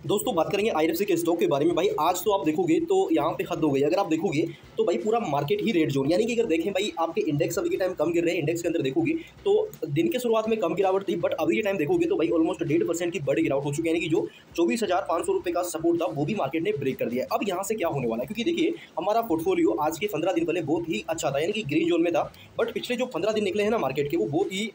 दोस्तों, बात करेंगे आई के स्टॉक के बारे में। भाई, आज तो आप देखोगे तो यहाँ पे हद हो गई। अगर आप देखोगे तो भाई पूरा मार्केट ही रेड जोन यानी कि अगर देखें भाई, आपके इंडेक्स अभी के टाइम कम गिर रहे हैं इंडेक्स के अंदर देखोगे तो दिन के शुरुआत में कम गिरावट थी बट अभी के टाइम देखोगे तो भाई ऑलमोस्ट डेढ़ परसेंट की बड़ी गिरावट हो चुकी है। यानी कि जो चौबीस हज़ार सौ रुपये का सपोर्ट था, वो भी मार्केट ने ब्रेक कर दिया अब यहाँ से क्या होने वाला है? क्योंकि देखिए, हमारा पोर्टफोलियो आज के पंद्रह दिन पहले बहुत ही अच्छा था। यानी कि ग्रीन जोन में था बट पिछले जो पंद्रह दिन निकले हैं ना मार्केट के, वो बहुत ही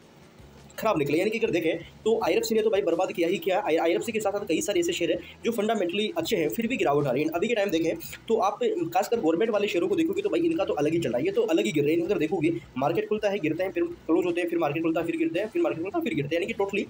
खराब निकले। यानी कि अगर देखें तो आई ने तो भाई बर्बाद किया ही किया। आई के साथ साथ कई सारे ऐसे शेयर है, जो फंडामेंटली अच्छे हैं, फिर भी गिरावट आ रही है। अभी के टाइम देखें तो आप, खासकर गवर्नमेंट वाले शेयरों को देखोगे तो भाई इनका तो अलग ही चल रहा है ये तो अलग ही गिर रहे हैं। अगर देखोगे मार्केट खुलता है, गिरते हैं, फिर क्लोज होते हैं, फिर मार्केट खुलता है, फिर गिरते हैं, फिर मार्केट खुलता है, फिर गिरते हैं। यानी कि टोटली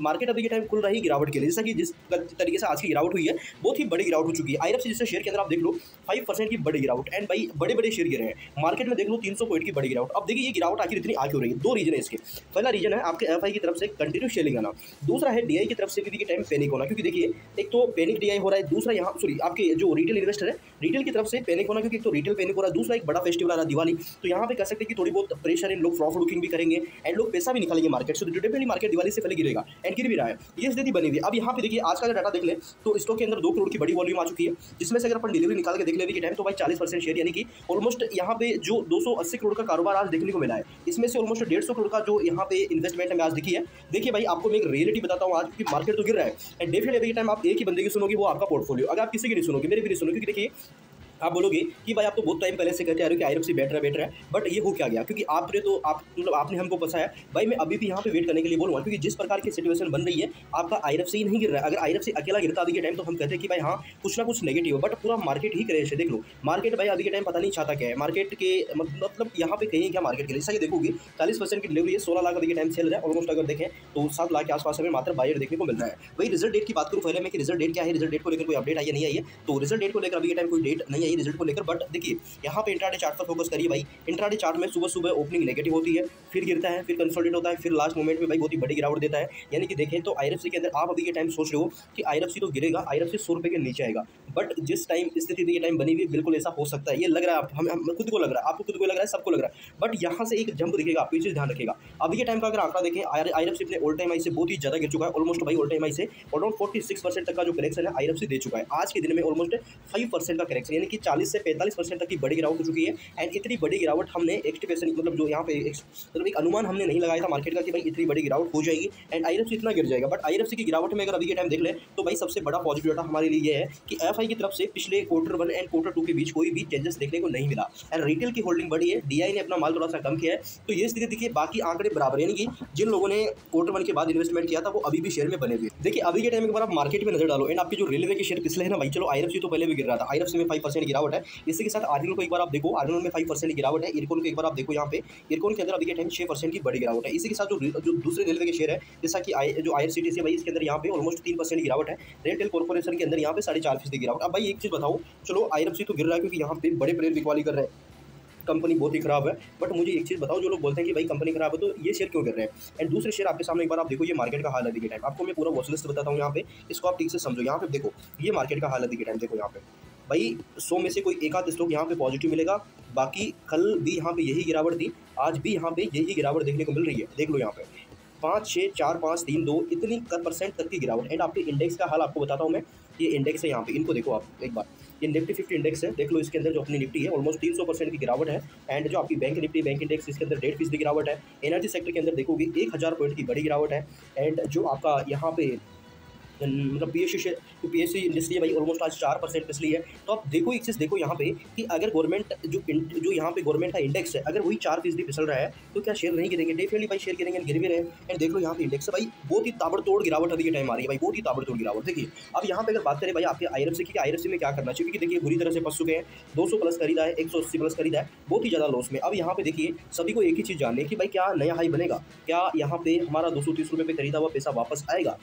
मार्केट अभी के टाइम खुल रही है गिरावट के लिए, जैसा कि जिस तरीके से आज की गिरावट हुई है, बहुत ही बड़ी गिरावट हो चुकी है। आई जैसे शेयर के अंदर आप देख लो फाइव परसेंट की बड़ी गिरावट एंड भाई बड़े बड़े शेयर गिरे हैं। मार्केट में देख लो, तीन सौ पॉइंट की बड़ी गिरावट। अब देखिए, ये गिरावट आखिर इतनी आगे हो रही है? दो रीजन है इसके। पहला रीजन है, आपके एफ़ की तरफ़ से कंटिन्यू शेलिंग आना। दूसरा है डीआई की तरफ़ से भी के टाइम पैनिक होना, क्योंकि देखिए, एक तो पैनिक डीआई हो रहा है, दूसरा यहाँ सॉरी आपके जो रिटेल इन्वेस्टर है रिटेल की तरफ़ से पैनिक होना, क्योंकि एक तो रिटेल पैनिक हो रहा है, दूसरा एक बड़ा फेस्टिवल आ रहा है, दिवाली। तो यहाँ पे कह सकते हैं कि थोड़ी बहुत प्रेशर है, लोग प्रॉफिट बुकिंग भी करेंगे एंड लोग पैसा भी निकालेंगे मार्केट से डेफिनेटली मार्केट दिवाली से पहले गिरेगा एंड गिर भी रहा है। ये स्थिति बनी हुई अब यहाँ पे देखिए, आज का डाटा देख ले तो स्टॉक के अंदर दो करोड़ की बड़ी वॉल्यूम आ चुकी है, जिसमें से अगर अपन डिलीवरी निकाल के देख ले टाइम तो भाई चालीस परसेंट शेयर यानी कि ऑलमोस्ट यहाँ पे जो दो सौ अस्सी करोड़ का कारोबार आज देखने को मिला है, इसमें से ऑलमोस्ट डेढ़ करोड़ का जो यहाँ पे इन्वेस्टमेंट हमें आज दिखी है। देखिए भाई, आपको मैं एक रियलिटी बताता हूँ आज, क्योंकि मार्केट तो गिर रहा है। एंड डेफिनेटली टाइम आप एक ही बंदे की सुनोगे, वो आपका पोर्टफोलियो अगर आप किसी की नहीं सुनोगे, मेरे भी नहीं सुनोगे, क्योंकि देखिए आप बोलोगे कि भाई आप तो बहुत टाइम पहले से कहते आ रहे हो कि आई सी बेटर है बेटर है बट ये हो क्या गया? क्योंकि आपने तो आप मतलब आपने हमको फंसाया। भाई मैं अभी भी यहाँ पे वेट करने के लिए बोलूँगा, क्योंकि जिस प्रकार की सिचुएशन बन रही है, आपका आई ही नहीं गिर रहा है। अगर आई अकेला गिरता अभी के टाइम तो हम कहते हैं कि भाई हाँ कुछ ना कुछ नेगेटिव है बट पूरा मार्केट ही करे देख लो। मार्केट भाई अभी के टाइम पता नहीं चाहता क्या है। मार्केट के मतलब यहाँ पे कहीं क्या मार्केट के लिए? सही देखोगे, चालीस परसेंट की डिलीवरी है, सोलह लाख अभी के टाइम चल रहा है ऑलमोस्ट अगर देखें तो सात लाख के आसपास हमें मात्र बायर देखने को मिल रहा है। वही रिज़ल्ट डेट की बात करूँ, पहले मैं कि रिज़ल्ट डेट क्या है? रिज़ल्ट डेट को लेकर कोई अपडेट आई नहीं आई है? तो रिज़ल्ट डेट को लेकर अभी के टाइम कोई डेट नहीं रिज़ल्ट को लेकर बट देखिए, यहाँ पे इंट्राडे चार्ट पर फोकस करिए भाई। इंट्राडे चार्ट में सुबह सुबह ओपनिंग नेगेटिव होती है, फिर गिरता है, फिर कंसल्टेट होता है, फिर लास्ट मोमेंट में भाई बहुत ही बड़ी गिरावट देता है। यानी कि देखें तो आई के अंदर आप अभी के टाइम सोच रहे हो कि आई तो गिरेगा आई सौ रुपये के नीचे आएगा। बट जिस टाइम स्थिति ये टाइम बनी हुई बिल्कुल ऐसा हो सकता है। ये लग रहा है हमें, हम खुद को लग रहा है, आपको खुद को लग रहा है, सबको लग रहा है। बट यहाँ से एक जंप दिखेगा, आपको चीज़ ध्यान रखेगा। अभी के टाइम का अगर आंकड़ा देखें आई एफ़ अपने ऑल टाइम आई से बहुत ही ज़्यादा गिर चुका है ऑलमोस्ट भाई ऑल टाइम आई से अराउंड फोर्टी सिक्स परसेंट तक का जो करेक्शन है आई दे चुका है। आज के दिन में ऑलमोस्ट फाइव परसेंट का करेक्शन यानी कि चालीस से पैंतालीस परसेंट तक की बड़ी गिरावट हो चुकी है। एंड इतनी बड़ी गिरावट हमने एक्सपेक्टेशन मतलब जो यहाँ पे मतलब एक अनुमान हमने नहीं लगाया था मार्केट का कि भाई इतनी बड़ी गिरावट हो जाएगी। एंड आई इतना गिर जाएगा। बट आई की गिरावट में अगर अभी के टाइम देख ले तो भाई सबसे बड़ा पॉजिटिव डाटा हमारे लिए है कि एफ़ की तरफ़ से पिछले quarter one and quarter two के बीच कोई भी चेंजेस देखने को नहीं मिला। एंड रिटेल की होल्डिंग बढ़ी है। डीआई ने अपना माल थोड़ा सा कम किया है। तो ये स्थिति देखिए, बाकी आंकड़े बराबर यानी कि जिन लोगों ने क्वार्टर वन के बाद इन्वेस्टमेंट किया था, वो अभी भी शेयर में बने हुए देखिए, अभी के टाइम एक बार आप मार्केट में नज़र डालो। एंड आपके जो रेलवे के शेयर पिछले है ना भाई, चलो आई तो पहले भी गिर रहा था। आई में फाइव परसेंट गिरावट है। इसी के साथ आर्टिकल को एक बार आप देखो आर्टिकल में फाइव परसेंट गिरावट है। इरकोन को एक बार आप देखो यहाँ पे, इरकोन के अंदर अभी के टाइम छः परसेंट की बड़ी गिरावट है। इसी के साथ जो जो दूसरे रेलवे के शेयर है, जैसा कि जो आई है भाई, इसके अंदर यहाँ पे ऑलमोस्ट तीन परसेंट गिरावट है। रेलटेल कॉर्पोरेशन के अंदर यहाँ पे साढ़े चार फ़ीसदी गिरावट अब भाई एक चीज़ बताओ चलो आई तो गिर रहा है क्योंकि यहाँ पे बड़े प्लेयर बिकवाली कर रहे हैं। कंपनी बहुत ही खराब है। बट मुझे एक चीज़ बताओ, जो लोग बोलते हैं कि भाई कंपनी खराब है तो ये शेयर क्यों कर रहे हैं? एंड दूसरे शेयर आपके सामने एक बार आप देखो, ये मार्केट का हाल है टाइम आपको मैं पूरा वॉच लिस्ट बताता हूँ यहाँ पे, इसको आप ठीक से समझो। यहाँ पे देखो, ये मार्केट का हाल है टाइम देखो यहाँ पे। भाई, सौ में से कोई एक आध स्टॉक यहाँ पे पॉजिटिव मिलेगा। बाकी कल भी यहाँ पे यही गिरावट थी। आज भी यहाँ पे यही गिरावट देखने को मिल रही है। देख लो यहाँ पे। पाँच, छः, चार, पाँच, तीन, दो, इतनी परसेंट तक की गिरावट। एंड आपके इंडेक्स का हाल आपको बताता हूँ मैं। ये इंडेक्स है यहाँ पे। इनको देखो आप एक बार। ये निफ्टी फिफ्टी इंडेक्स है। देख लो इसके अंदर जो अपनी निफ्टी है ऑलमोस्ट तीन सौ परसेंट की गिरावट है। एंड जो आपकी बैंक निफ्टी बैंक इंडेक्स इसके अंदर डेढ़ फ़ीसदी गिरावट है। एनर्जी सेक्टर के अंदर देखोगे, एक हज़ार पॉइंट की बड़ी गिरावट है। एंड जो आपका यहाँ पे मतलब पी एस सी तो पी एस सी इंडस्ट्री है भाई ऑलमोस्ट आज चार परसेंट पिछली है। तो आप देखो एक चीज़ देखो यहाँ पे कि अगर गवर्नमेंट जो जो यहाँ पे गवर्नमेंट का इंडेक्स है, अगर वही चार फ़ीसदी फिसल रहा है तो क्या शेयर नहीं गिरेंगे? डेफिनेटली भाई शेयर गिरेंगे, गिर भी रहे एंड देख लो यहाँ पे इंडेक्स है भाई, बहुत ही ताबड़तोड़ गिरावट अभी के टाइम आ रही है भाई, बहुत ही ताबड़तोड़ गिरावट। देखिए, अब यहाँ पे अगर बात करें भाई आपके आई एफ़ सी की आई एफ़ सी में क्या करना चाहिए क्योंकि देखिए बुरी तरह से फंस चुके हैं, दो सौ प्लस खरीदा है, एक सौ अस्सी प्लस खरीदा है, बहुत ही ज़्यादा लॉस में। अब यहाँ पे देखिए, सभी को एक ही चीज़ जाननी है कि भाई क्या नया हाई बनेगा? क्या यहाँ पे हमारा दो सौ तीस रुपये पे खरीदा हुआ पैसा वापस आएगा?